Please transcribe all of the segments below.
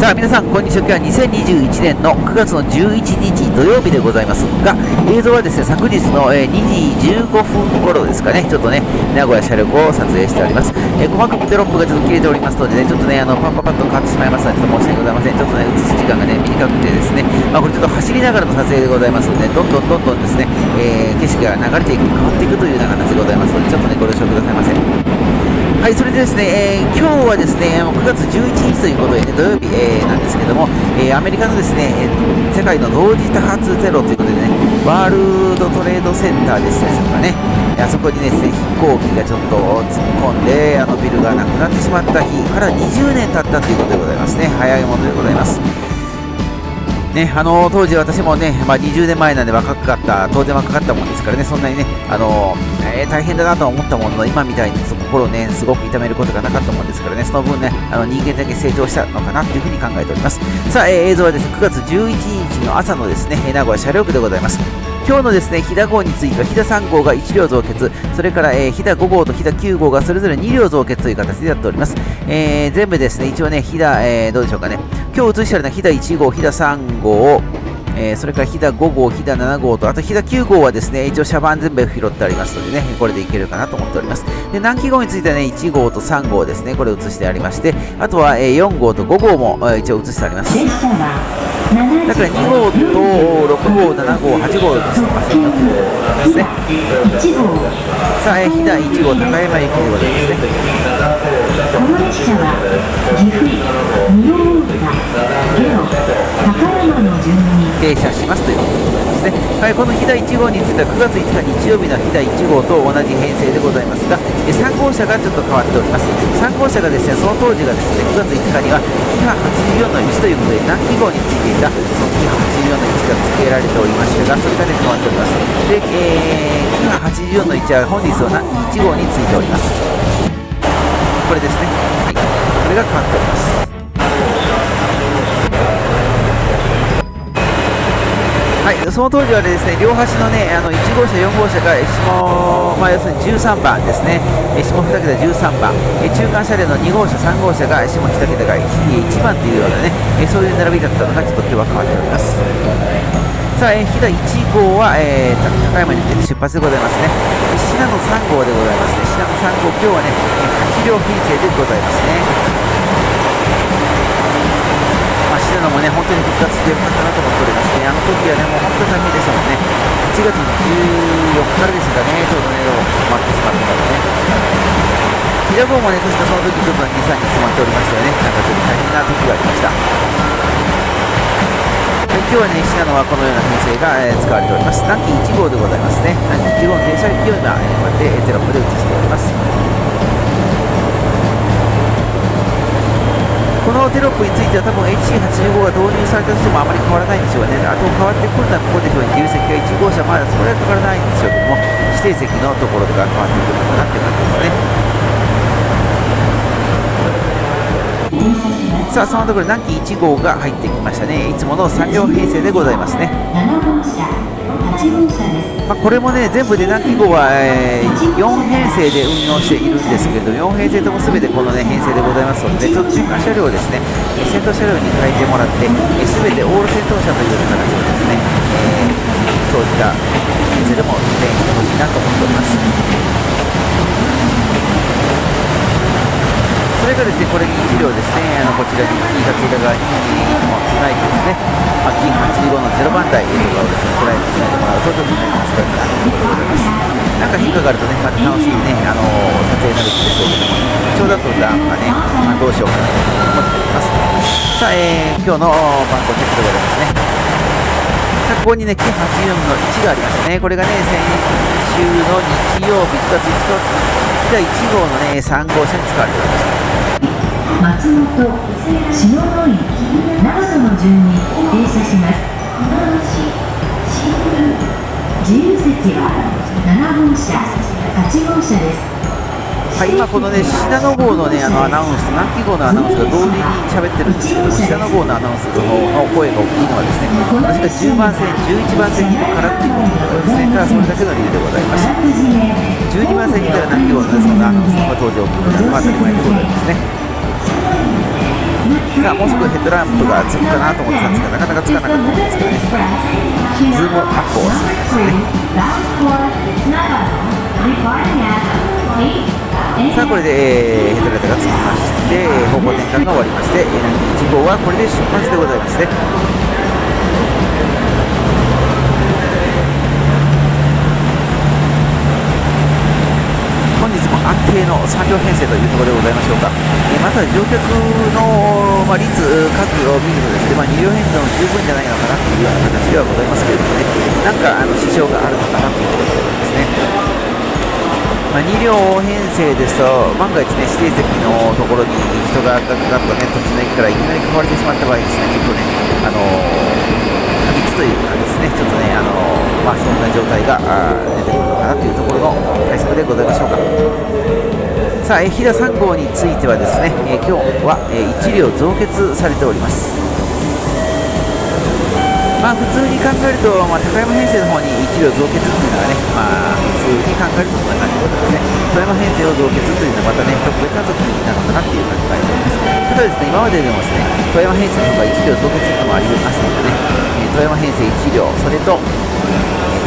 さあ皆さんこんにちは。今日は2021年の9月の11日土曜日でございますが映像はですね昨日の、えー、2時15分頃ですかね。ちょっとね名古屋車両を撮影しております、えー、細かくテロップがちょっと切れておりますのでねちょっとねあのパンパパッと変わってしまいますのでちょっと申し訳ございませんちょっとね映す時間がね短くてですね。まあこれちょっと走りながらの撮影でございますのでどんどんどんどんですね、えー、景色が流れていく変わっていくというような形でございますのでちょっとねご了承くださいませ。はい、それでですね、えー、今日はですね、9月11日ということで、ね、土曜日、えー、なんですけども、えー、アメリカのですね、世界の同時多発テロということでね、ワールドトレードセンターでしたりとかね、あそこにですね、飛行機がちょっと突っ込んで、あのビルがなくなってしまった日から20年経ったということでございますね。早いものでございます。ね、あの当時私もね、まあ、20年前なんで若かった、当然若かったもんですからね、そんなにね、あのえー、大変だなと思ったものの、今みたいに心をね、すごく痛めることがなかったもんですからね、その分ね、あの人間だけ成長したのかなというふうに考えております。さあ、えー、映像はですね、9月11日の朝のですね、名古屋車両区でございます。今日のですね、飛騨号については、飛騨3号が1両増欠、それから、えー、飛騨5号と飛騨9号がそれぞれ2両増欠という形でやっております。えー、全部ですね、一応ね、飛騨、えー、どうでしょうかね、今日映してのは飛騨1号、飛騨3号、えー、それから飛騨5号、飛騨7号と、あと飛騨9号はですね、一応車番全部拾ってありますのでね、これでいけるかなと思っております。で、南紀号についてはね、1号と3号ですね、これ映してありまして、あとは、えー、4号と5号も、えー、一応映してあります。だから2号と6号、7号、8号ですませんよですね。さあ、えー、飛騨1号、高山駅でございますね。この列車は岐阜、停車しますということでございますね。はい、この飛騨1号については9月5日日曜日の飛騨1号と同じ編成でございますが、3号車がちょっと変わっております。3号車がですね、その当時がですね、9月5日にはキハ84の1ということで、南紀号についていたそのキハ84の1が付けられておりましたが、それがね、変わっております。で、えー、キハ84の1は本日は1号についております。これですね。はい。これが変わっております。はい、その当時はですね両端のねあの1号車、4号車が下、まあ、要するに13番ですね、下2桁13番、中間車両の2号車、3号車が下2桁が1番というようなね、そういう並びだったのがちょっと今日は変わっております。さあ、えー、飛騨1号は、えー、高山に向けて出発でございますね。信濃3号でございますね。信濃3号、今日はね、8両編成でございますね。まあ、シナノもね、本当に復活してよかったなと思っておりますね。あの時はね、もう本当に大変でしたもんね。1月の14日からですがね、ちょうどね、待ってしまったのでね。平坊もね、確かその時ちょっと2、3日詰まっておりましたよね。なんかちょっと大変な時がありました。今日はね、信濃はこのような編成が、えー、使われております。南紀1号でございますね。南紀1号の停車駅を今、えー、こうやってテロップで映しております。このテロップについては多分 HC85 が導入されたとしてもあまり変わらないんでしょうね。あと変わってくるのはここでしょうね。自由席が1号車、まだそれは変わらないんでしょうけども、指定席のところとか変わってくるのかなっていう感じですね。さあ、そのところ南紀1号が入ってきましたね。いつもの3両編成でございますね。まあ、これもね全部で南紀号は、えー、4編成で運用しているんですけれど4編成とも全てこの、ね、編成でございますのでちょっと中間車両をですね先頭車両に変えてもらって、えー、全てオール先頭車というような形でですね、えー、そういった編成でも転移してほしいなと思っております。それがですね、これに1両ですね、あのこちらに新潟浦側にもつないでですね、まあ、金85の0番台とかをですね、スライドつないでもらうとちょっとなりますから、ということでございます。なんか変化があるとね、また楽しいね、あの撮影になるんでしょうけども、ちょうどと段がね、まあ、どうしようかなと思っております。さあ、えー、今日の番号チェックでございますね。さあ、ここにね、金84の1がありましたね。これがね、先週の日曜日、9月5日第1号のね3号車に使われております松本篠野駅長野の順に停車します自由席は7号車8号車ですはい、今このね、信濃号のね、あのアナウンス、南紀号のアナウンスが同時に喋ってるんですけども、信濃号のアナウンスの声が大きいのはですね、確か10番線、11番線にもからっていうことですね、ただそれだけの理由でございます。12番線にいたら南紀号の、ね、そのアナウンスが当時大きくなるのは当たり前でございますね。がもうすぐヘッドランプがつくかなと思ってたんですがなかなかつかなかったんですけどね。ズームアップをするんですねさあこれで、えー、ヘッドライトがつきまして方向転換が終わりまして1号はこれで出発でございますね安定の3両編成というところでございましょうか、えまた乗客の、まあ、率、数を見るとですね、まあ、2両編成も十分じゃないのかなというような形ではございますけれどもね、なんかあの支障があるのかなというところでございますね。まあ、2両編成ですと、万が一ね、指定席のところに人がガッガッとね、途中の駅からいきなり囲われてしまった場合ですね、ちょっとね、あのー、過密というかですね、ちょっとね、あのー、まあ、そんな状態が出てくるのかなというところの対策でございましょうか。さあ、飛騨3号についてはですね、え今日は、え1両増欠されております。まあ普通に考えると、まあ、高山編成の方に1両増欠っていうのがね、まあ普通に考えるとそんな感じでございますね。富山編成を増欠というのはまたね、特別な時なのかなっていう感じがあります。ただですね、今まででもですね、富山編成の方が1両増欠というのもありますのでね、え富山編成1両、それと、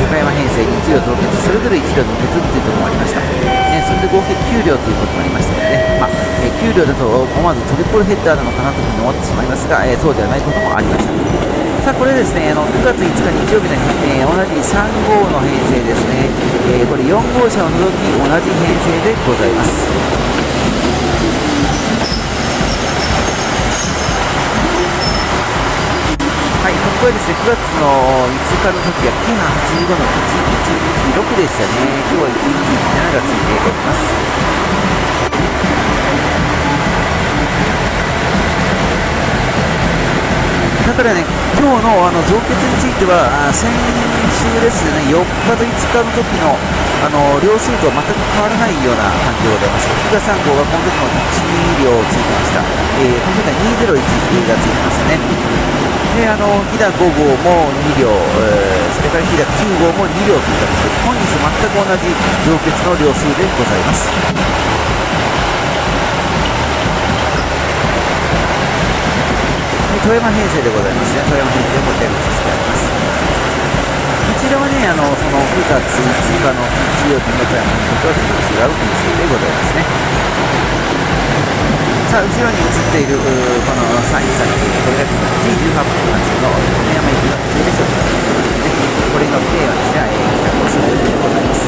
え高山編成1両増欠、それぞれ1両増欠っていうところもありました。ね、それで合計9両ということもありましたのでね、まあ、え9両だと思わずトリプルヘッダーなのかなというふうに思ってしまいますが、えそうではないこともありました。さあこれですねあの9月5日日曜日の、えー、同じ3号の編成ですね、えー、これ4号車を除き同じ編成でございますはい、これですね、9月の5日の時は、今85の1116でしたね。今日は117がついております。だからね、今日のあの増血については、先週ですね、4日と5日の時のあの両数とは全く変わらないような感じでございます。日田3号がこの時も1両ついてました。えー、この時は201がついてましたね。で、あの、飛騨5号も2両、えー、それから飛騨9号も2両という形で、本日全く同じ増欠の両数でございます。富山編成でございますね。富山編成も展示してあります。ね、あの、その9月5日の日曜日の富山編成とはちょっと違う編成でございますね。さあ、後ろに映っている、この3位先、これが G18 分発の富山行きの途中でしょうか。これの計はですね、企画をするでございます。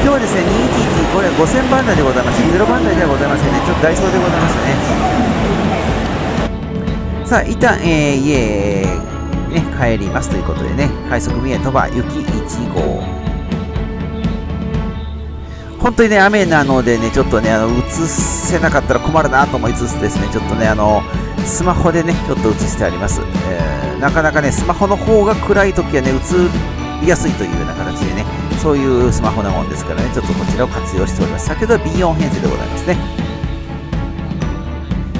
今日はですね、211、これは5000番台でございます。0番台ではございませんね。ちょっとダイソーでございましたね。さあ、一旦、えー、家ね、帰りますということでね、快速三重鳥羽雪1号。本当にね、雨なのでね、ちょっとね、あの、映せなかったら困るなと思いつつですね、ちょっとね、あの、スマホでね、ちょっと映してあります。えー、なかなかね、スマホの方が暗い時はね、映りやすいというような形でね、そういうスマホなもんですからね、ちょっとこちらを活用しております。先ほどは B4 編成でございますね。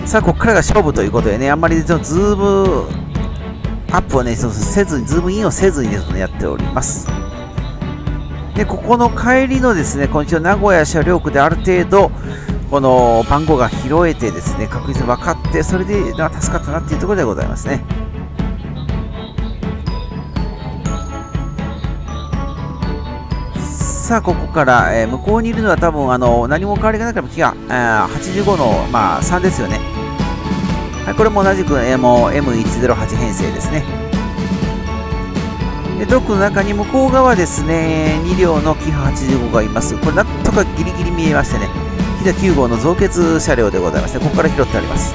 さあ、ここからが勝負ということでね、あんまりズームアップをね、せずに、ズームインをせずに、ね、やっております。で、ここの帰りのですね、こんにちは、名古屋車両区である程度、この番号が拾えてですね、確実に分かって、それで助かったなっていうところでございますね。さあ、ここから、えー、向こうにいるのは多分あの何も変わりがなければ木が、85の、まあ、3ですよね。はい、これも同じく、えー、もう M108 編成ですね。でドックの中に向こう側ですね、2両のキハ85がいます。これなんとかギリギリ見えましてね、飛騨9号の増結車両でございまして、ここから拾ってあります。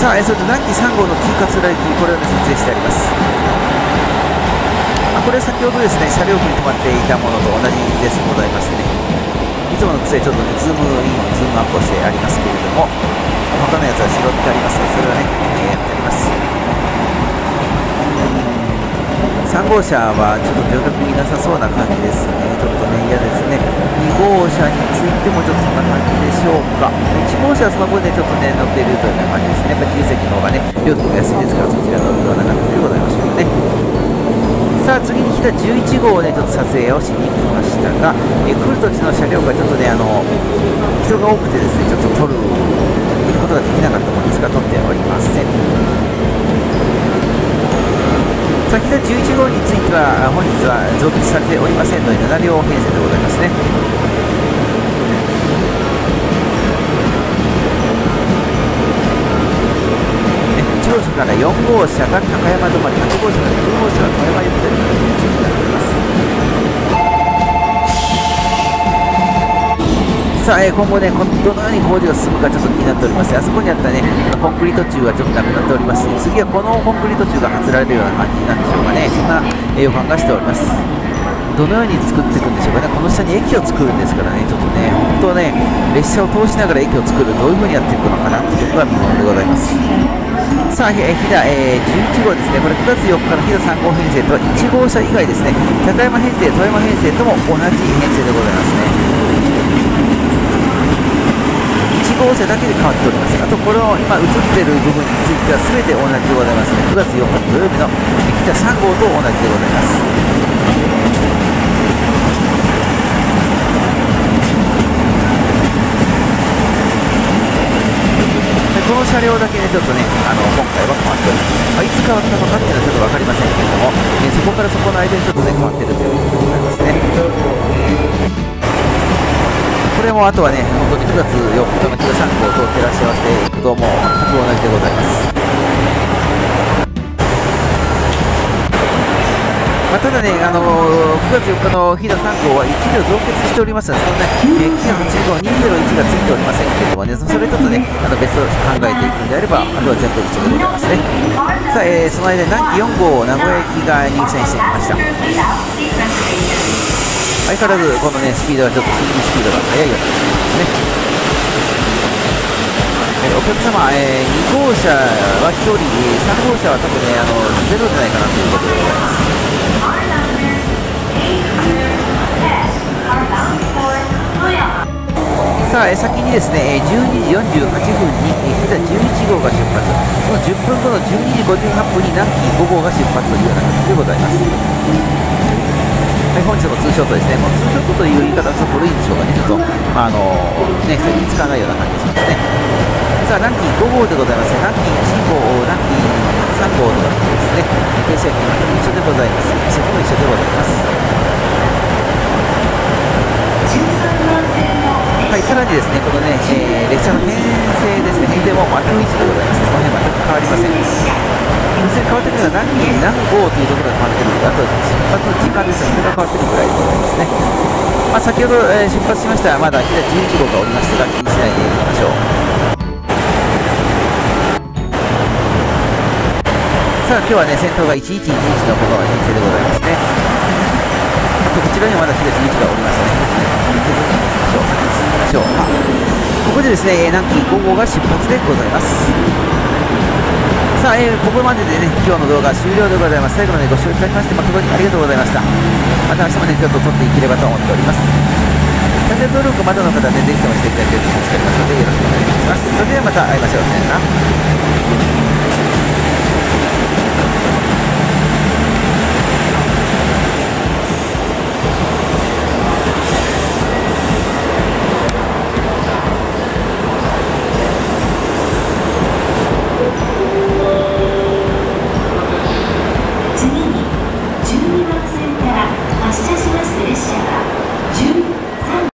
さあ、えそれと南紀3号の急滑ライトこれを、ね、撮影してあります。あこれ先ほどですね、車両区に止まっていたものと同じですございましてね、いつもの癖ちょっとね、ズームイン、ズームアップをしてありますけれども、他のやつは拾ってありますので、それはね、えー、やってあります。3号車はちょっと乗客になさそうな感じですね。ちょっとね、嫌ですね。2号車についてもちょっとそんな感じでしょうか。1号車はその分でちょっとね、乗っているというような感じですね。やっぱ自由席の方がね、料金が安いですから、そちら乗るような感じでございましょうね。さあ次に来た11号をねちょっと撮影をしに行きましたが、え、来る途中の車両がちょっとねあの人が多くてですねちょっと撮ることができなかったものですが撮っておりません先ほど11号については本日は増設されておりませんので7両編成でございますね。1号車から4号車が高山止まり8号車から9号車が富山行きという形になりますさあ、えー、今後ね、どのように工事が進むかちょっと気になっております。あそこにあったね、コンクリート柱がちょっとなくなっておりますし、次はこのコンクリート柱が外られるような感じなんでしょうかね。そんな、えー、予感がしております。どのように作っていくんでしょうかね、この下に駅を作るんですからね、ちょっとね、本当ね、列車を通しながら駅を作る、どういうふうにやっていくのかなというところが見ものでございます。さあ、飛騨、えー、11号ですね、これ9月4日の飛騨3号編成と1号車以外ですね、高山編成、富山編成とも同じ編成でございますね。1号車だけで変わっております。あと、これを今映っている部分については全て同じでございますね。9月4日土曜日の飛騨3号と同じでございます。この車両だけね、ちょっとね、あの今回は変わっております。まあ、いつ変わったのかっていうのはちょっと分かりませんけれども、えそこからそこの間にちょっとね、変わってるということでございますね。これもあとはね、本当に9月4日の13号と照らし合わせていくと、もう全く同じでございます。まあ、ただね、あのー、9月4日の飛騨3号は1両増結しておりますので、そのね、えー、機関8号201がついておりませんけれどもね、それちょっとね、あの別を考えていくんであれば、あとは全部一緒でございますね。さあ、えー、その間南紀4号名古屋駅が入線してきました。相変わらずこのね、スピードがちょっとスピードが速いようなですね。えお客様、えー、2号車は1人、3号車は多分ね、あのゼロじゃないかなということでございます。さあ、先にですね、12時48分に飛騨11号が出発、その10分後の12時58分に南紀5号が出発というような形でございます。はい、本日のツーショットですね、もうツーショットという言い方はちょっと古いんでしょうかね、ちょっと、まあ、あのね、最近使わないような感じがしますね。さあ、南紀5号でございます。南紀1号、南紀3号とかですね、停車駅一緒でございます。席も一緒でございます。はい、さらにですね、このね、えー、列車の編成ですね、編成も全く一緒でございます。変わりません。編成変わってくるのは何人何号というところが変わってくるあと出発の時間ですね、それが変わってくるぐらいでございますね。まあ、先ほど、えー、出発しましたまだ飛騨11号がおりましたが、気にしないでいきましょう。さあ、今日はね、先頭が1111のこの編成でございますね。あと、こちらにもまだ飛騨11がおりましたね。しょうここでですね南紀5号が出発でございますさあ、えー、ここまででね今日の動画終了でございます。最後までご視聴いただきまして誠にありがとうございました。また明日までちょっと撮っていければと思っております。チャンネル登録まだの方はねぜひともしていただけると助かりますのでよろしくお願いします。それではまた会いましょう。さよなら。